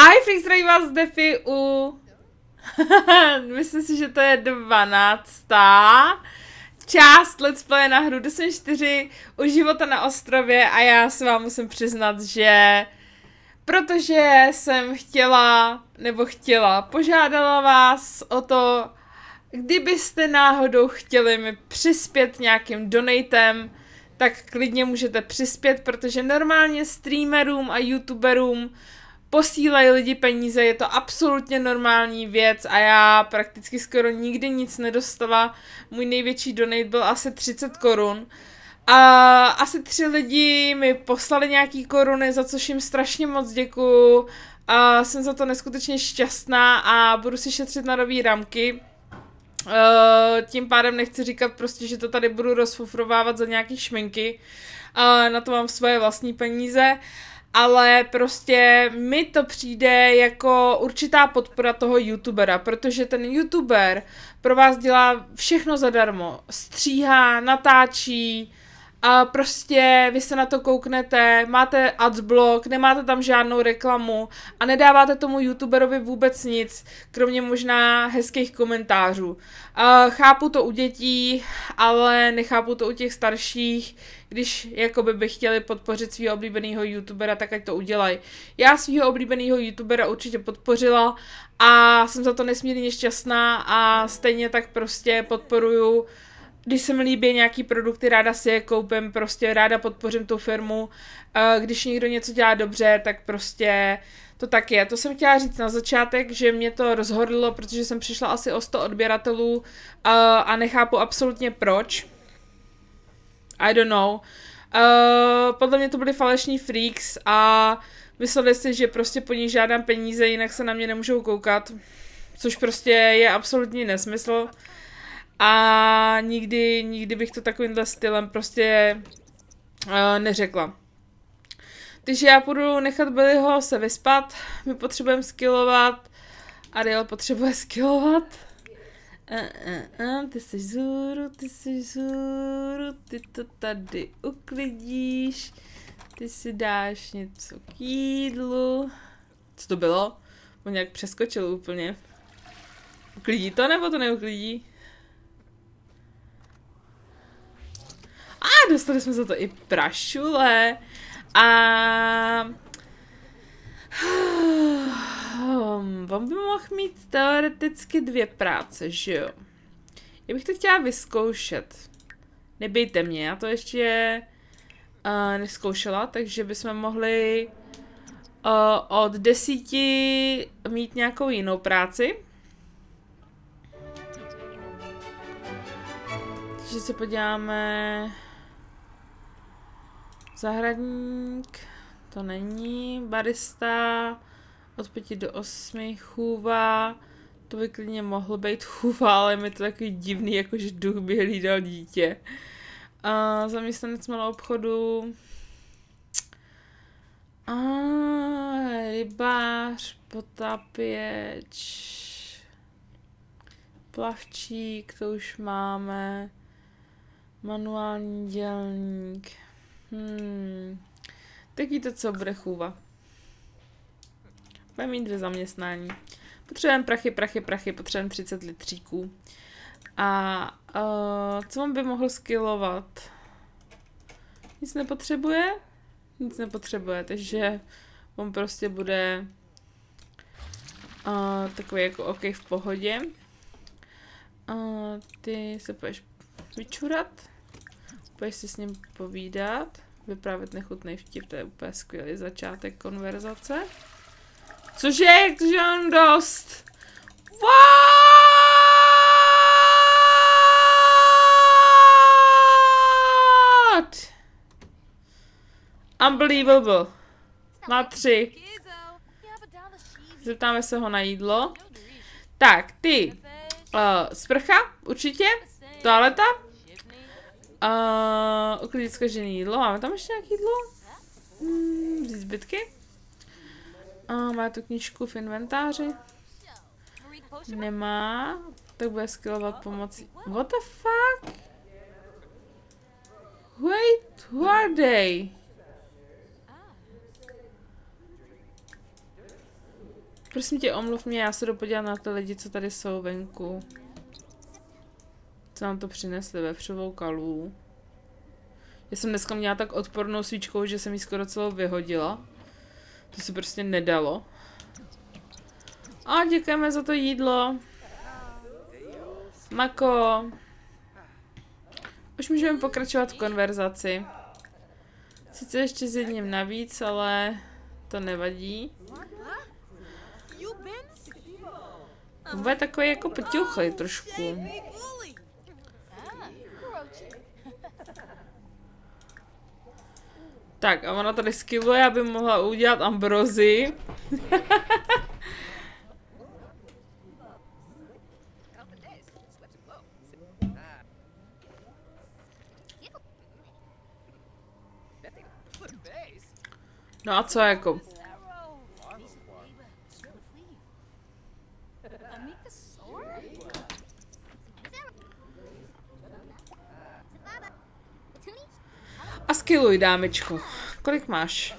Freak, zdraví vás Defi u... Myslím si, že to je 12. část Let's Play na hru The Sims 4 u života na ostrově a já se vám musím přiznat, že protože jsem chtěla, nebo chtěla, požádala vás o to, kdybyste náhodou chtěli mi přispět nějakým donatem, tak klidně můžete přispět, protože normálně streamerům a youtuberům posílají lidi peníze, je to absolutně normální věc a já prakticky skoro nikdy nic nedostala. Můj největší donate byl asi 30 korun. A asi tři lidi mi poslali nějaký koruny, za což jim strašně moc děkuju. A jsem za to neskutečně šťastná a budu si šetřit na nový ramky. Uh, tím pádem nechci říkat prostě, že to tady budu rozfufrovávat za nějaký šminky. Uh, na to mám svoje vlastní peníze. Ale prostě mi to přijde jako určitá podpora toho youtubera, protože ten youtuber pro vás dělá všechno zadarmo. Stříhá, natáčí, a prostě vy se na to kouknete, máte adblock, nemáte tam žádnou reklamu a nedáváte tomu youtuberovi vůbec nic, kromě možná hezkých komentářů. Uh, chápu to u dětí, ale nechápu to u těch starších, když jakoby by chtěli podpořit svého oblíbeného youtubera, tak ať to udělají. Já svého oblíbeného youtubera určitě podpořila a jsem za to nesmírně šťastná a stejně tak prostě podporuju když se mi líbí nějaký produkty, ráda si je koupím, prostě ráda podpořím tu firmu. Když někdo něco dělá dobře, tak prostě to tak je. To jsem chtěla říct na začátek, že mě to rozhodlo, protože jsem přišla asi o 100 odběratelů a nechápu absolutně proč. I don't know. podle mě to byly falešní freaks a mysleli si, že prostě po nich žádám peníze, jinak se na mě nemůžou koukat. Což prostě je absolutní nesmysl. A nikdy, nikdy bych to takovýmhle stylem prostě uh, neřekla. Takže já půjdu nechat Billyho se vyspat, my potřebujeme skillovat, Ariel potřebuje skillovat. Uh, uh, uh, ty jsi zůru, ty jsi zůru, ty to tady uklidíš, ty si dáš něco k jídlu. Co to bylo? On nějak přeskočil úplně. Uklidí to nebo to neuklidí? Dostali jsme za to i prašule. A... On by mohl mít teoreticky dvě práce, že jo? Já bych to chtěla vyzkoušet. Nebejte mě, já to ještě uh, neskoušela, takže bychom mohli uh, od desíti mít nějakou jinou práci. Takže se podíváme... Zahradník, to není. Barista, od 5 do 8, chůva, to by klidně mohlo být chůva, ale je to takový divný, jakože duch by hlídal dítě. A zaměstnanec malou obchodu. A rybář, potápěč, plavčík, to už máme, manuální dělník. Hmm. Tak víte, co bude chůva. Bude mít dvě zaměstnání. Potřebujeme prachy, prachy, prachy, potřebujeme 30 litříků. A uh, co on by mohl skillovat? Nic nepotřebuje? Nic nepotřebuje, takže on prostě bude uh, takový jako OK v pohodě. Uh, ty se půjdeš vyčurat. Pojď si s ním povídat, vyprávět nechutný vtip, to je úplně skvělý začátek konverzace. Cože, jakže on dost? What? Unbelievable. Má tři. Zeptáme se ho na jídlo. Tak, ty. Uh, sprcha, určitě. Toaleta. Uh, uklidit zkažený jídlo. Máme tam ještě nějaké jídlo? Hmm, zbytky? Uh, má tu knížku v inventáři? Nemá. Tak bude skillovat pomocí... What the fuck? Wait, who are they? Prosím tě, omluv mě, já se jdu podívat na ty lidi, co tady jsou venku. Co nám to přinesli, vepřovou kalů. Já jsem dneska měla tak odpornou svíčkou, že jsem ji skoro celou vyhodila. To se prostě nedalo. A děkujeme za to jídlo. Mako. Už můžeme pokračovat v konverzaci. Sice ještě s jedním navíc, ale to nevadí. Bude takový jako potěuchlej trošku. Tak a ona tady skilluje, aby mohla udělat ambrozy. no a co jako? Skilluj, dámečko. Kolik máš?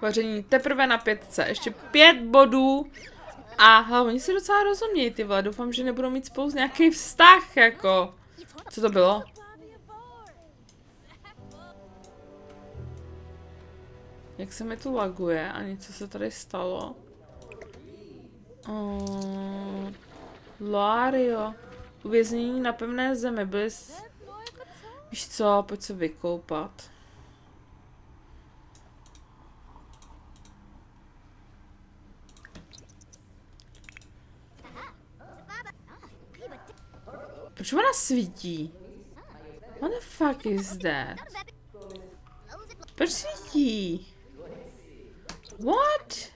Vaření teprve na pětce. Ještě pět bodů. A hlavně oni si docela rozumějí, ty vole. Doufám, že nebudou mít spolu nějaký vztah, jako. Co to bylo? Jak se mi tu laguje a něco se tady stalo? Oh, Lario. Uvěznění na pevné zemi. Byli Víš co, pojď se vykoupat. Proč ona svítí? What the fuck is that? Proč svítí? What?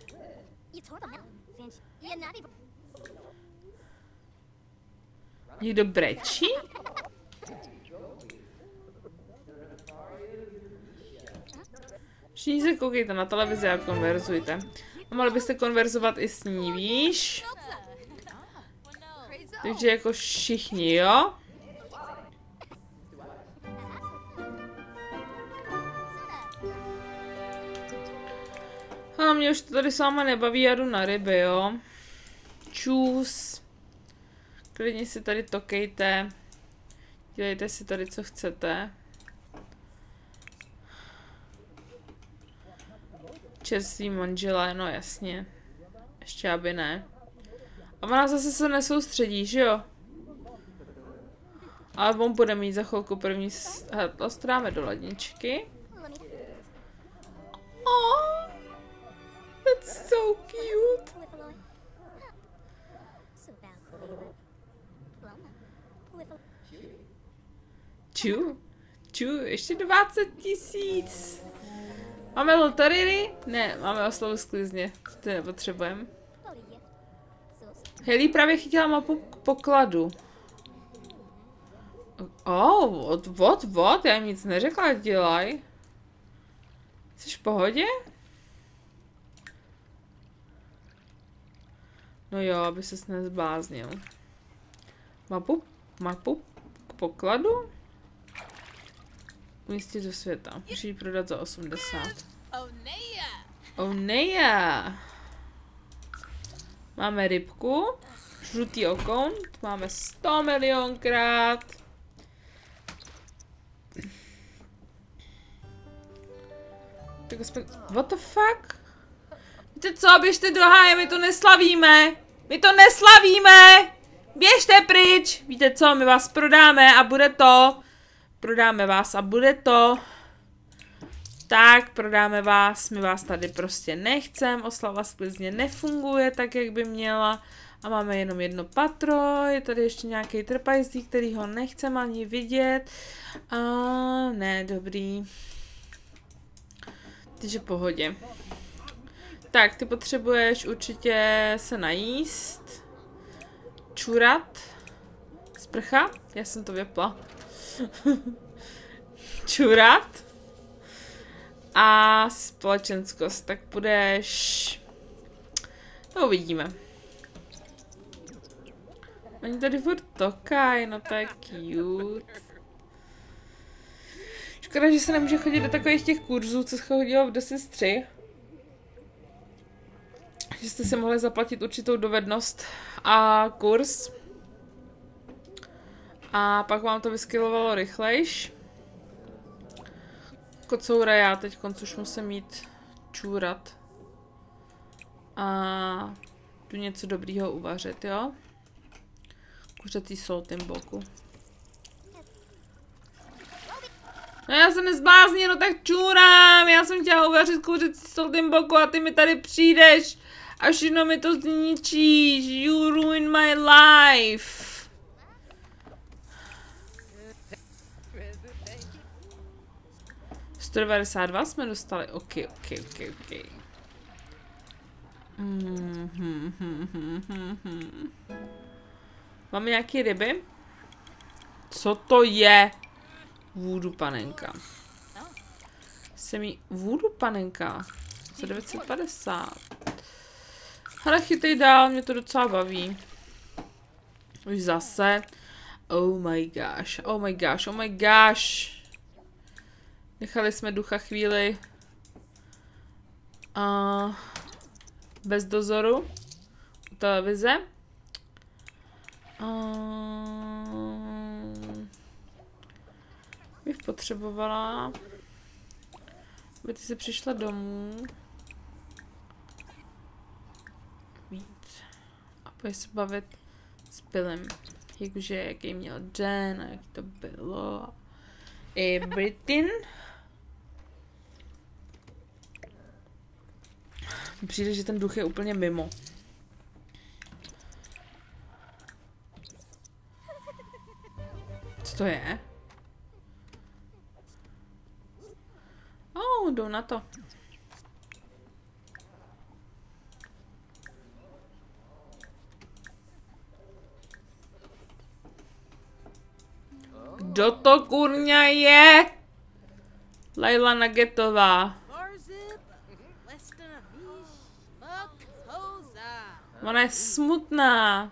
Někdo brečí? Všichni se koukejte na televizi a konverzujte. A mohli byste konverzovat i s ní, víš? Takže jako všichni, jo? A mě už to tady s váma nebaví, já jdu na ryby, jo? Čus. Klidně si tady tokejte. Dělejte si tady, co chcete. Čerstvý manželé, no jasně. Ještě aby ne. A ona zase se nesoustředí, že jo? Ale on bude mít za chvilku první... To stráme do ledničky. Oh, that's so cute. Ču, ču, ještě 20 tisíc. Máme loteriry? Ne, máme oslavu sklizně. To nepotřebujeme. Haley právě chytila mapu k pokladu. Oh, what, what, what? Já nic neřekla, dělaj. Jsi v pohodě? No jo, aby ses nezbláznil. Mapu, mapu k pokladu? Umístit do světa. Můžu ji prodat za 80. Oneja! Máme rybku. Žlutý okon. Máme 100 milionkrát. Tak aspoň... What the fuck? Víte co, běžte do háje, my to neslavíme. My to neslavíme! Běžte pryč! Víte co, my vás prodáme a bude to prodáme vás a bude to tak, prodáme vás, my vás tady prostě nechcem, oslava sklizně nefunguje tak, jak by měla a máme jenom jedno patro, je tady ještě nějaký trpajzlí, který ho nechcem ani vidět a ne, dobrý. Takže pohodě. Tak, ty potřebuješ určitě se najíst, čurat, sprcha, já jsem to vypla. Čurat. A společenskost, tak budeš... No uvidíme. Oni tady furt tokaj, no to je cute. Škoda, že se nemůže chodit do takových těch kurzů, co se chodilo v 10 3. že jste si mohli zaplatit určitou dovednost a kurz. A pak vám to vyskylovalo rychlejš. Kocoura já teď už musím mít čůrat. A tu něco dobrýho uvařit, jo? Kuřetý sol tím boku. No já jsem nezblázní, no tak čůrám, já jsem chtěla uvařit kuřecí sol tím boku a ty mi tady přijdeš a všechno mi to zničíš. You ruin my life. 192 jsme dostali. Ok, ok, ok, ok. Mm, hmm, hmm, hmm, hmm, hmm. Máme nějaký ryby? Co to je? Vůdu panenka. Jsem jí vůdu panenka. Za 950. Ale chytej dál, mě to docela baví. Už zase. Oh my gosh, oh my gosh, oh my gosh. Nechali jsme ducha chvíli a bez dozoru u televize. A bych potřebovala, aby ty si přišla domů. A pojď se bavit s Billem. Jakože jaký měl den a jak to bylo. Everything. Přijde, že ten duch je úplně mimo. Co to je? Oh, jdou na to. Kdo to kurňa je? Laila Nagetová. Ona je smutná.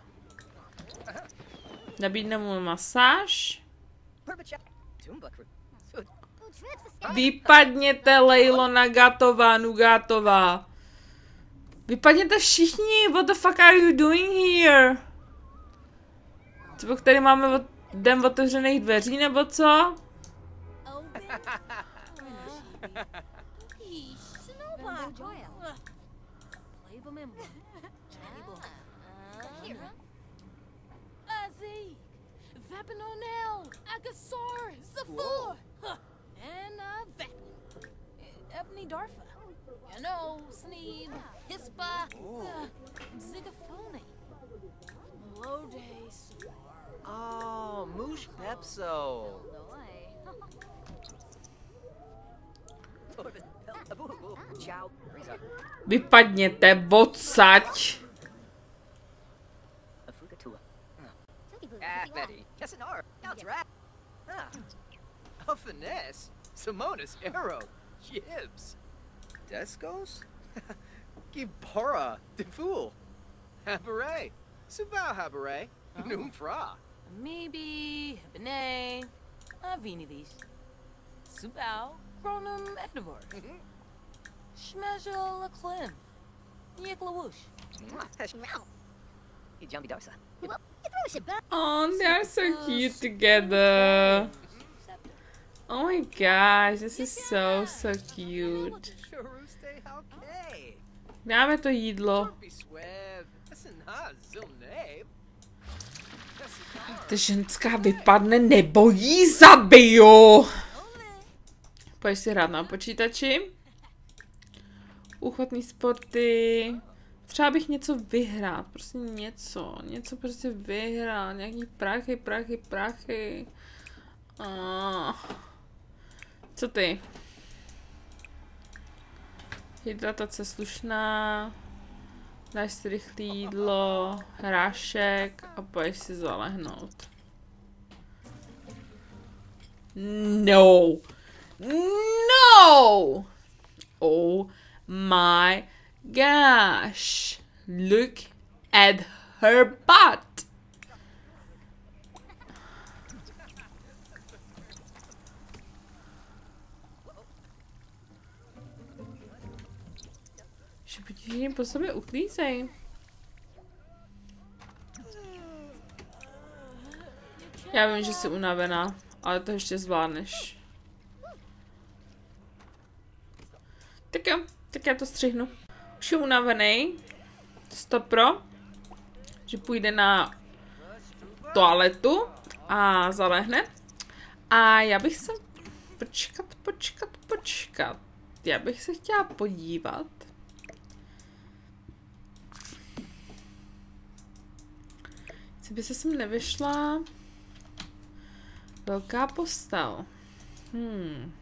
Nabídne mu masáž. Vypadněte, Lejlo Nagatová, Nugatová. Vypadněte všichni, what the fuck are you doing here? Co který máme od, den otevřených dveří, nebo co? Vapinonel, Agasaur, Zafur, and uh, Vap. Ebony Darfa. You know, Sneeb, Hispa, uh, Zigafone. Lode Oh, Moosh Pepso. Vypadněte, odsaď. A finesse. Simona's arrow. Jibs. Descos? Gibora. Defool. Habere. Subao Habere. Noom Fra. Maybe. Benet. Avinilis. Subao. Cronum Edivor. Schmezzel Clem. Yiklawoosh. Jumpy Darsa. Oh, they're so cute together. Oh my gosh, this is so, so cute. Dáme to jídlo. Ta ženská vypadne nebo jí zabiju. Pojď si hrát na počítači. Uchvatný sporty. Třeba bych něco vyhrát, prostě něco, něco prostě vyhrát, nějaký prachy, prachy, prachy. Uh, co ty? Hydratace slušná, dáš si rychlé jídlo, hrášek a pojď si zalehnout. No! No! Oh my gosh, look at her butt. Všichni po sobě uklízej. Já vím, že jsi unavená, ale to ještě zvládneš. Tak jo, tak já to střihnu. Už je unavený. Stopro. Že půjde na toaletu a zalehne. A já bych se... Počkat, počkat, počkat. Já bych se chtěla podívat. Co by se sem nevyšla velká postel. Hmm.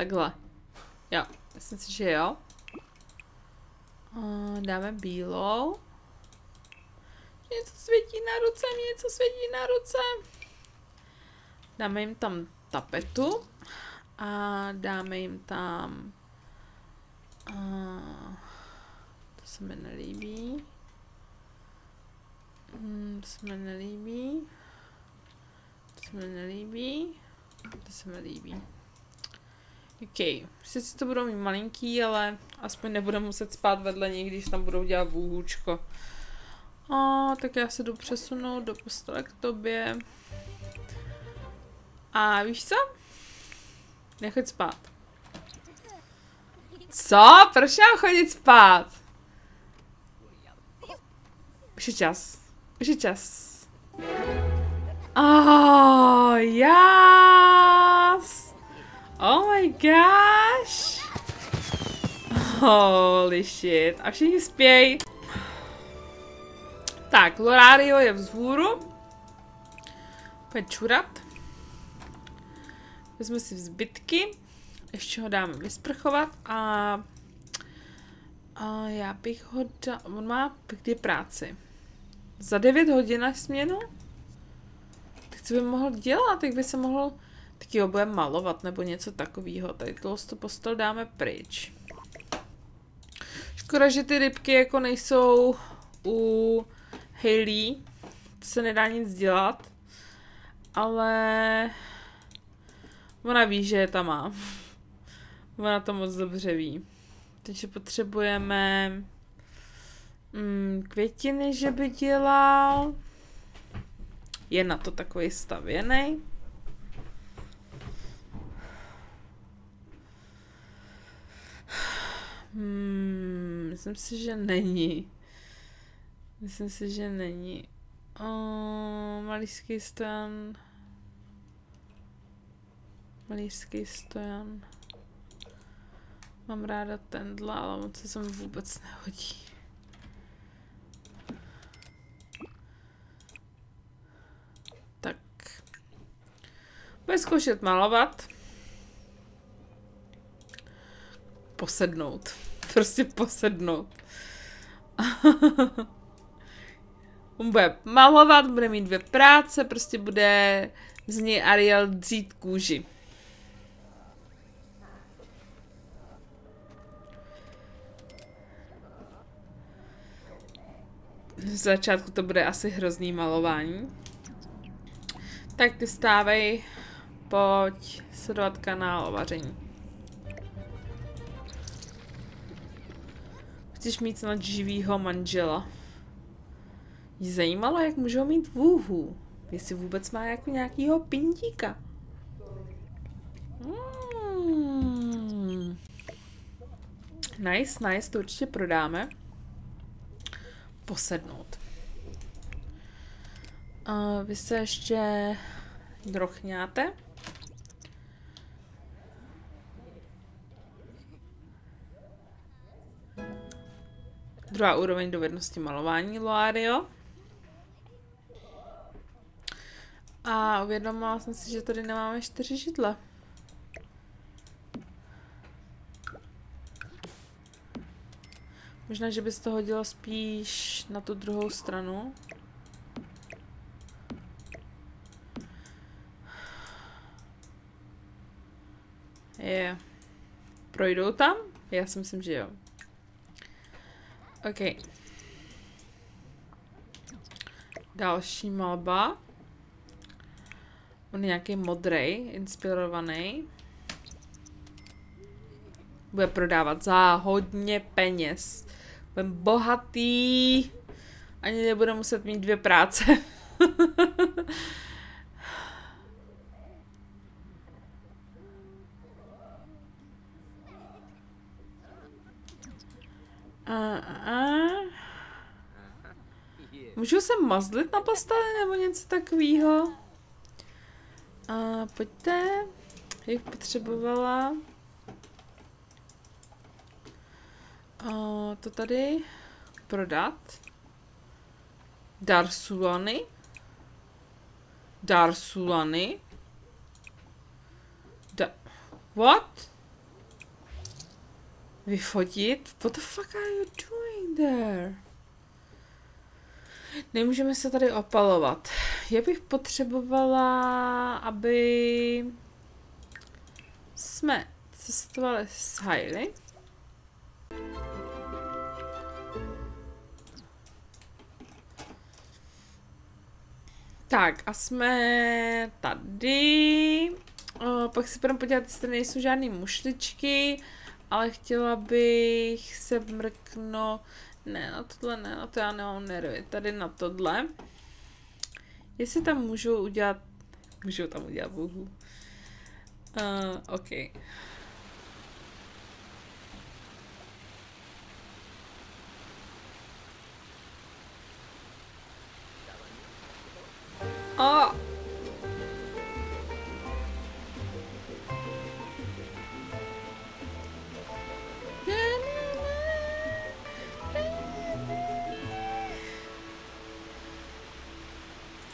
Takhle. Myslím si, že jo. Dáme bílou. Něco světí na ruce, něco světí na ruce. Dáme jim tam tapetu. A dáme jim tam... A, to se mi nelíbí. Hmm, to se mi nelíbí. To se mi nelíbí. To se mi líbí. OK, sice to budou mít malinký, ale aspoň nebudeme muset spát vedle něj, když tam budou dělat vůhůčko. A tak já se jdu přesunout do postele k tobě. A víš co? Nechoď spát. Co? Proč mám chodit spát? Už je čas. Už je čas. Oh, yes! Oh my gosh! Holy shit. A všichni spěj. Tak, Lorario je vzhůru. Pojď čurat. Vezme si zbytky. Ještě ho dáme vysprchovat a... A já bych ho dal... On má kdy práci? Za 9 hodin na směnu? co by mohl dělat? Jak by se mohl... Taky ho bude malovat nebo něco takového. Tady to postel dáme pryč. Škoda, že ty rybky jako nejsou u Hailey. To se nedá nic dělat. Ale... Ona ví, že je tam má. Ona to moc dobře ví. Takže potřebujeme... Mm, květiny, že by dělal je na to takový stavěný. Hmm, myslím si, že není. Myslím si, že není. O, malíský stojan. Malíský stojan. Mám ráda tenhle, ale moc se mi vůbec nehodí. Bude zkoušet malovat. Posednout. Prostě posednout. On bude malovat, bude mít dvě práce, prostě bude z něj Ariel dřít kůži. V začátku to bude asi hrozný malování. Tak ty stávej Pojď sledovat kanál o vaření. Chceš mít snad živýho manžela. Jí zajímalo, jak můžou mít vůhu. Jestli vůbec má jako nějakýho pindíka. Hmm. Nice, nice, to určitě prodáme. Posednout. Uh, vy se ještě drochňáte. Druhá úroveň dovednosti malování Loario. A uvědomila jsem si, že tady nemáme čtyři židle. Možná, že by se to hodilo spíš na tu druhou stranu. Je. Projdou tam? Já si myslím, že jo. OK. Další malba. On je nějaký modrej, inspirovaný. Bude prodávat za hodně peněz. Budem bohatý. Ani nebude muset mít dvě práce. a, a. Můžu se mazlit na posteli nebo něco takového? A pojďte. Jak potřebovala. A to tady prodat. Darsulany. Darsulany. Da What? Vyfotit? What the fuck are you doing there? Nemůžeme se tady opalovat. Já bych potřebovala, aby jsme cestovali s Hailey. Tak a jsme tady. O, pak si budeme podívat, jestli nejsou žádné mušličky, ale chtěla bych se mrknout ne, na tohle ne, na to já nemám nervy. Tady na tohle. Jestli tam můžu udělat... Můžu tam udělat bohu. Uh, OK. Oh!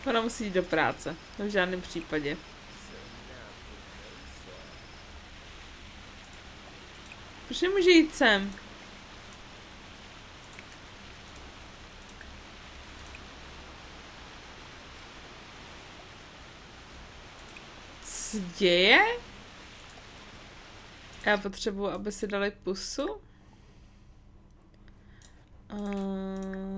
Ona musí jít do práce. v žádném případě. Proč nemůže jít sem? Co děje? Já potřebuji, aby si dali pusu. Uh...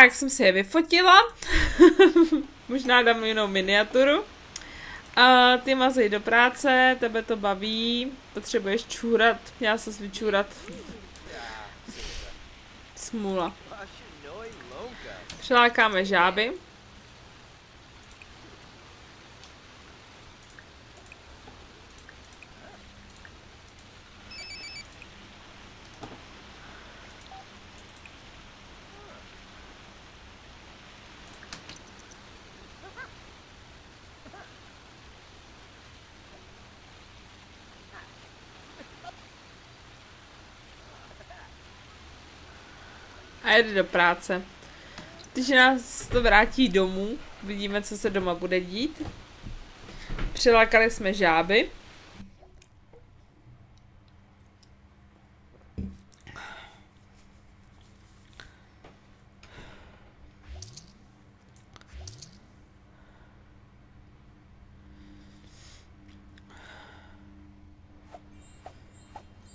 Tak jsem si je vyfotila. Možná dám jinou miniaturu. A ty mazej do práce, tebe to baví, potřebuješ čůrat, měla se vyčůrat. Smůla. Přelákáme žáby. A jede do práce. Když nás to vrátí domů, vidíme, co se doma bude dít. Přilákali jsme žáby.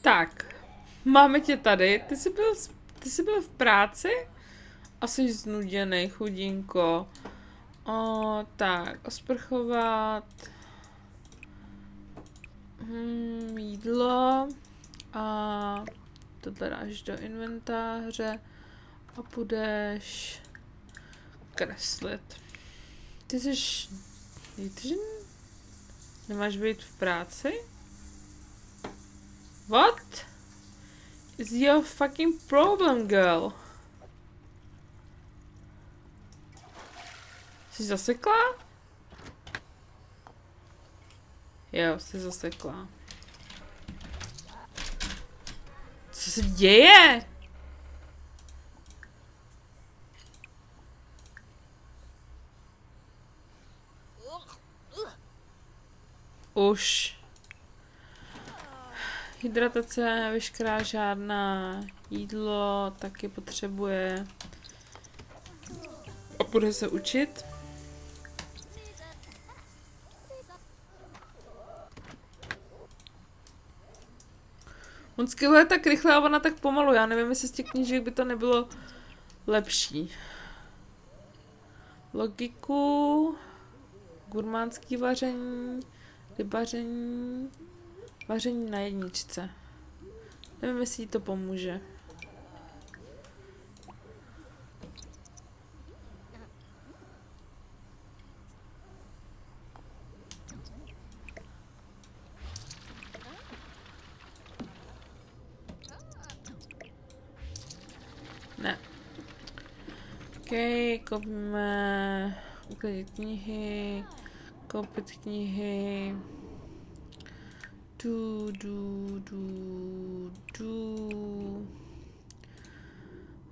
Tak, máme tě tady. Ty jsi byl ty jsi byl v práci? A jsi znuděný, chudinko. O, tak, osprchovat. Hmm, jídlo. A to dáš do inventáře. A půjdeš kreslit. Ty jsi... Ty Nemáš být v práci? What? Is your fucking problem, girl? Jsi zasekla? Jo, jsi zasekla. Co se děje? Už. Hydratace, veškerá žádná jídlo taky potřebuje. A bude se učit. On skilluje tak rychle a ona tak pomalu. Já nevím, jestli z těch knížek by to nebylo lepší. Logiku, gurmánský vaření, rybaření, vaření na jedničce. Nevím, jestli jí to pomůže. Ne. OK, koupíme uklidit knihy, koupit knihy. Du, du, du, du.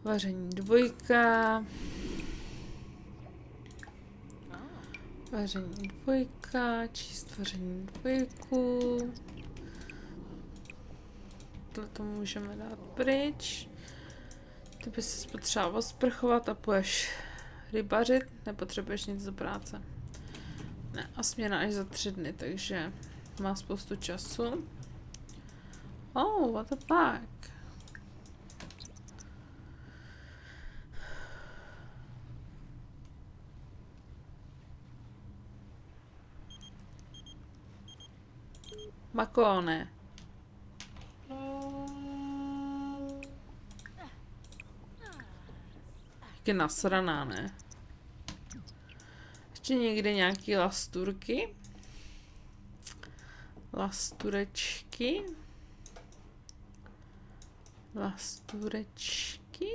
Vaření dvojka. Vaření dvojka, číst vaření dvojku. Tohle to můžeme dát pryč. Ty by se potřeboval sprchovat a půjdeš rybařit, nepotřebuješ nic do práce. Ne, a směna až za tři dny, takže má spoustu času. Oh, what the fuck? Makone. Je nasraná, ne? Ještě někde nějaký lasturky? Lasturečky? Lasturečky?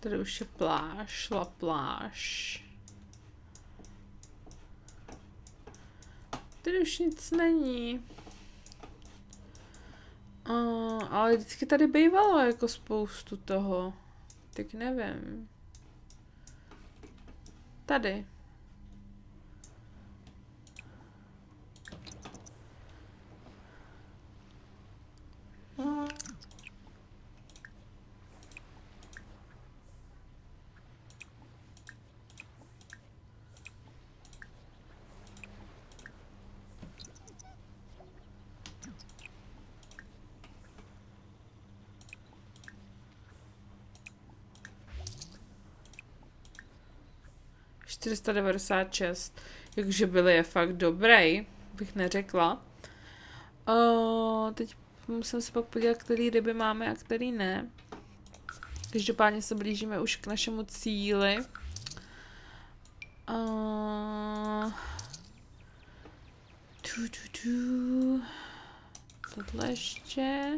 Tady už je pláž, la pláž. Tady už nic není. Uh, ale vždycky tady bývalo jako spoustu toho. Tak nevím. Tady. 496. Jakže byly je fakt dobrý, bych neřekla. O, teď musím se pak podívat, který ryby máme a který ne. Každopádně se blížíme už k našemu cíli. Uh, tu, tu, tu. Tohle ještě.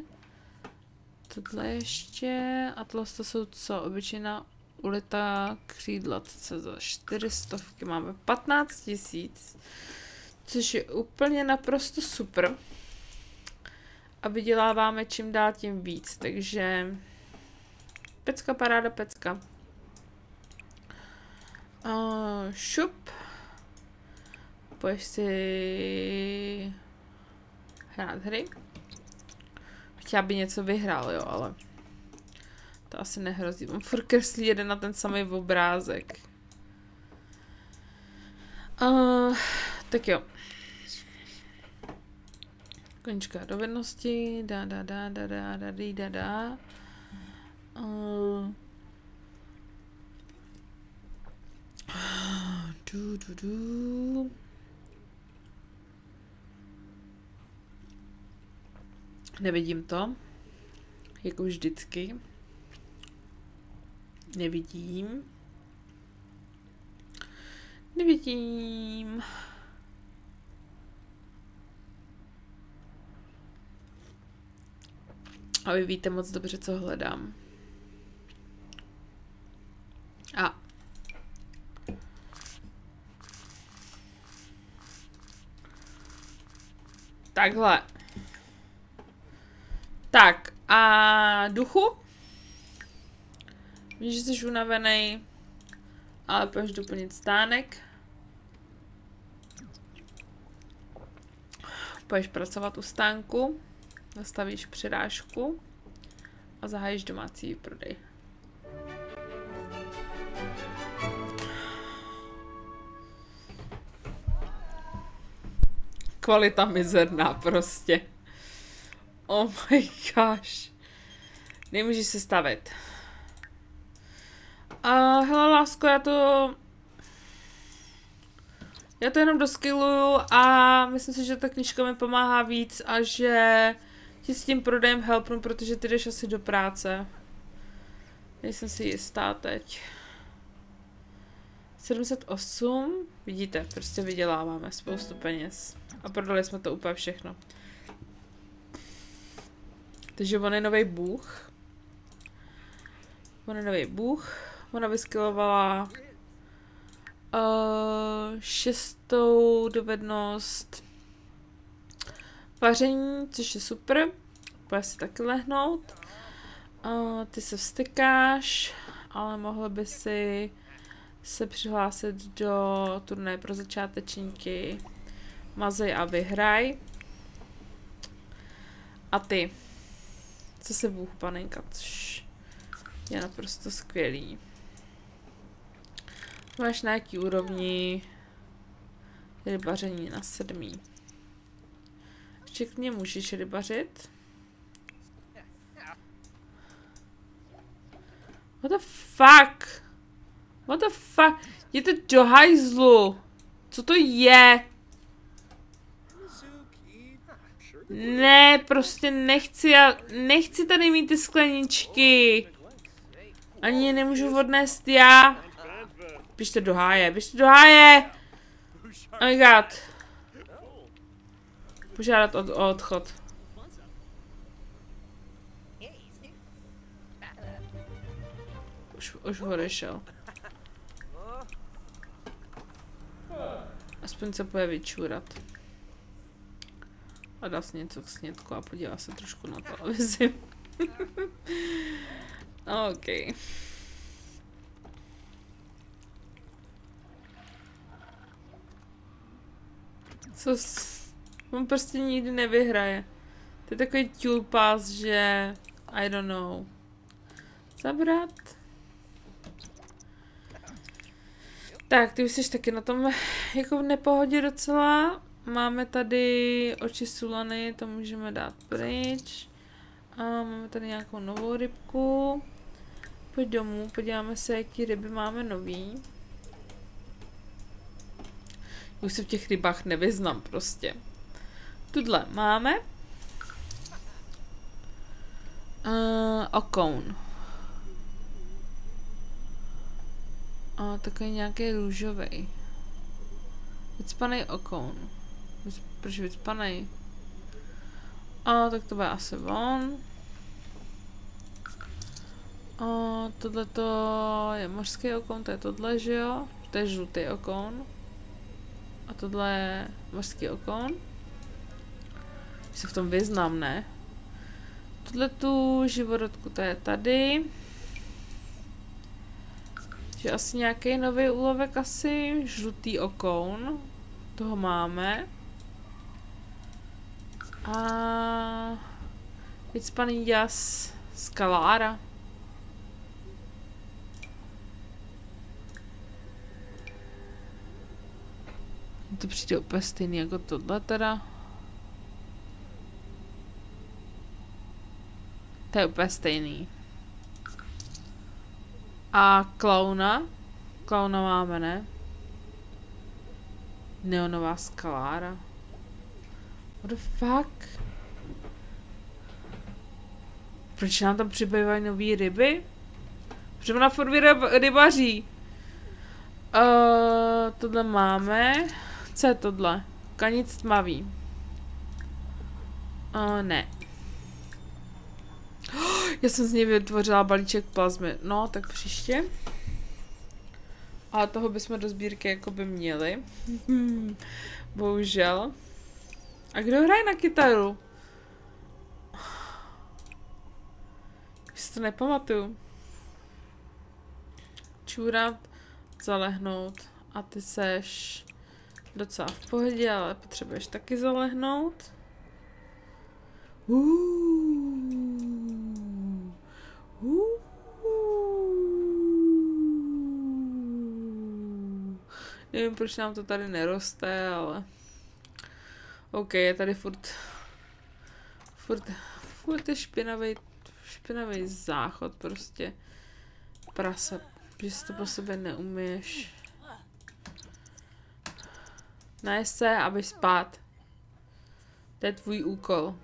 Tohle ještě. A tohle to jsou co? Obyčejná ulitá křídlatce za 400. Máme 15 tisíc. Což je úplně naprosto super. A vyděláváme čím dál tím víc. Takže pecka, paráda, pecka. Uh, šup. Pojď si hrát hry. Chtěla by něco vyhrál, jo, ale to asi nehrozí. On furt kreslí jeden na ten samý obrázek. Uh, tak jo. Konička dovednosti. Da, da, da, da, da, da, da, da, da. Du, du, du. Nevidím to. Jako vždycky. Nevidím. Nevidím. A vy víte moc dobře, co hledám. A. Takhle. Tak a duchu? Víš, že jsi unavený, ale půjdeš doplnit stánek. Půjdeš pracovat u stánku, nastavíš přirážku a zahájíš domácí prodej. Kvalita mizerná prostě. Oh my gosh. Nemůžeš se stavit. A hele, lásko, já to... Já to jenom doskilluju a myslím si, že ta knižka mi pomáhá víc a že ti s tím prodejem helpnu, protože ty jdeš asi do práce. Nejsem si jistá teď. 708, vidíte, prostě vyděláváme spoustu peněz. A prodali jsme to úplně všechno. Takže on je nový bůh. On je nový bůh. Ona vyskylovala uh, šestou dovednost vaření, což je super. Pojď si taky lehnout. Uh, ty se vstykáš, ale mohla by si se přihlásit do turné pro začátečníky. Mazej a vyhraj. A ty. Co se Bůh panenka, což je naprosto skvělý. Máš na jaký úrovni rybaření na sedmý. Ještě mě můžeš rybařit. What the fuck? What the fuck? Jděte do hajzlu. Co to je? Ne, prostě nechci, já nechci tady mít ty skleničky. Ani je nemůžu odnést já. Běžte do háje, běžte do háje! Oh my god. Požádat o, o odchod. Už, už odešel. Aspoň se bude vyčůrat. A dá si něco k snědku a podívá se trošku na televizi. OK. Co s... On prostě nikdy nevyhraje. To je takový tulpas, že... I don't know. Zabrat. Tak, ty už jsi taky na tom jako v nepohodě docela. Máme tady oči sulany, to můžeme dát pryč. A máme tady nějakou novou rybku. Pojď domů, podíváme se, jaký ryby máme nový. Už se v těch rybách nevyznám prostě. Tudle máme. Uh, okoun. A takový nějaký růžový. Vycpanej okoun. Proč vycpanej? A tak to bude asi on. A tohle to je mořský okoun, to je tohle, že jo? To je žlutý okoun. A tohle je mořský okoun. Se v tom vyznám, ne? Tohle tu živorodku, to je tady. Že asi nějaký nový úlovek asi. Žlutý okoun. Toho máme. A... Vycpaný jas skalára. To přijde úplně stejný jako tohle teda. To je úplně stejný. A klauna? Klauna máme, ne? Neonová skalára. What the fuck? Proč nám tam přibývají nové ryby? Proč ona furt ryb, rybaří? Uh, tohle máme. Co je tohle? Kanic tmavý. Uh, ne. Já jsem z něj vytvořila balíček plazmy. No, tak příště. A toho bychom do sbírky jako by měli. Bohužel. A kdo hraje na kytaru? Už to nepamatuju. Čůrat, zalehnout a ty seš docela v pohodě, ale potřebuješ taky zalehnout. Uh. Uh. Nevím, proč nám to tady neroste, ale... OK, je tady furt... Furt, furt je špinavý, špinavý záchod prostě. Prasa, že si to po sobě neumíš. Najez se, aby spát. To je tvůj úkol.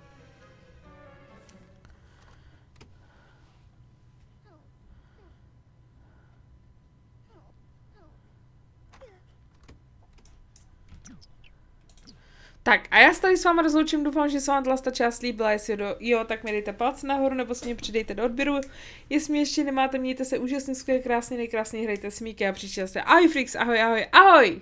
Tak a já se tady s váma rozloučím, doufám, že se vám ta část líbila, jestli do, jo, tak mi dejte palce nahoru, nebo se mě přidejte do odběru. Jestli mě ještě nemáte, mějte se úžasně, skvěle, krásně, nejkrásně, hrajte smíky a příště se. Ahoj Flix, ahoj, ahoj, ahoj!